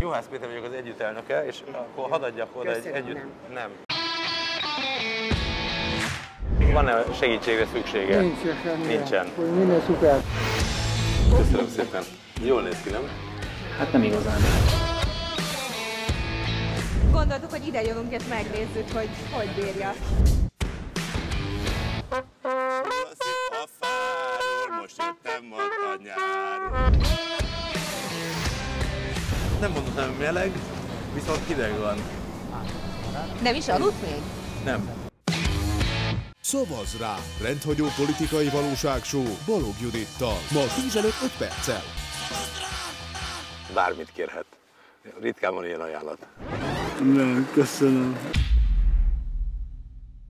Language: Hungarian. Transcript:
Juhász Péter vagyok az együtt elnöke, és akkor hadd adjak oda egy együtt... nem. nem. Van-e segítségre szüksége? Nincs semmi. Nincsen. Minden szuper. Köszönöm szépen. Jól néz ki, nem? Hát nem igazán. Gondoltuk, hogy ide jövünk és megnézzük, hogy hogy bírja. a fáról, most jöttem a tanyáról. Nem mondhatom, hogy meleg, viszont hideg van. Nem is aludt még? Nem. Szavazz rá! Rendhagyó politikai valóságshow Balog Judittal. Ma 10 előtt 5 perccel. Bármit kérhet. Ritkán van ilyen ajánlat. Nem, köszönöm.